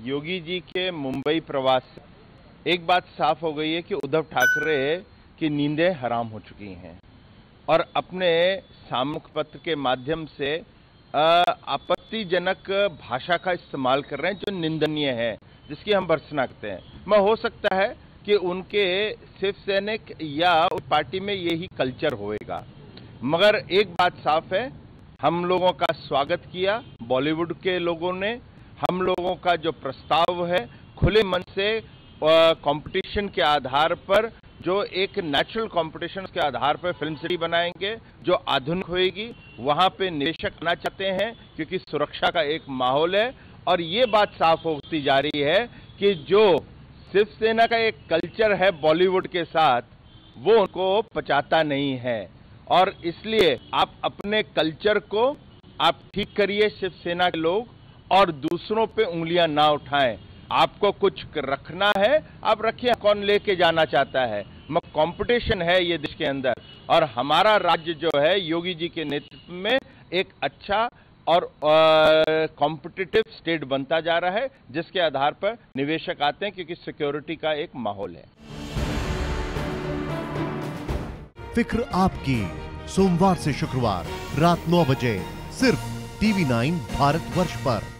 योगी जी के मुंबई प्रवास से। एक बात साफ़ हो गई है कि उद्धव ठाकरे की नींदें हराम हो चुकी हैं और अपने सामूहिक पत्र के माध्यम से आपत्तिजनक भाषा का इस्तेमाल कर रहे हैं जो निंदनीय है, जिसकी हम भर्सना करते हैं। मैं, हो सकता है कि उनके शिव सैनिक या पार्टी में यही कल्चर होएगा। मगर एक बात साफ़ है, हम लोगों का स्वागत किया, बॉलीवुड के लोगों ने हम लोगों का जो प्रस्ताव है, खुले मन से कंपटीशन के आधार पर, जो एक नेचुरल कंपटीशन के आधार पर फ़िल्म सिटी बनाएँगे, जो आधुनिक होएगी, वहाँ पे निवेशक आना चाहते हैं, क्योंकि सुरक्षा का एक माहौल है। और ये बात साफ़ होती जा रही है कि जो शिवसेना का एक कल्चर है बॉलीवुड के साथ, वो उनको पचाता नहीं है। और इसलिए आप अपने कल्चर को, आप ठीक करिए शिवसेना के लोग और दूसरों पे उंगलियाँ ना उठाएँ। आपको कुछ रखना है, आप रखिए। कौन लेके जाना चाहता है? कंपटीशन है ये देश के अंदर। और हमारा राज्य जो है, योगी जी के नेतृत्व में एक अच्छा और कॉम्पिटिटिव स्टेट बनता जा रहा है, जिसके आधार पर निवेशक आते हैं, क्योंकि सिक्योरिटी का एक माहौल है। फ़िक्र आपकी। सोमवार से शुक्रवार, रात नौ बजे, सिर्फ़ टीवी नाइन भारत वर्ष पर।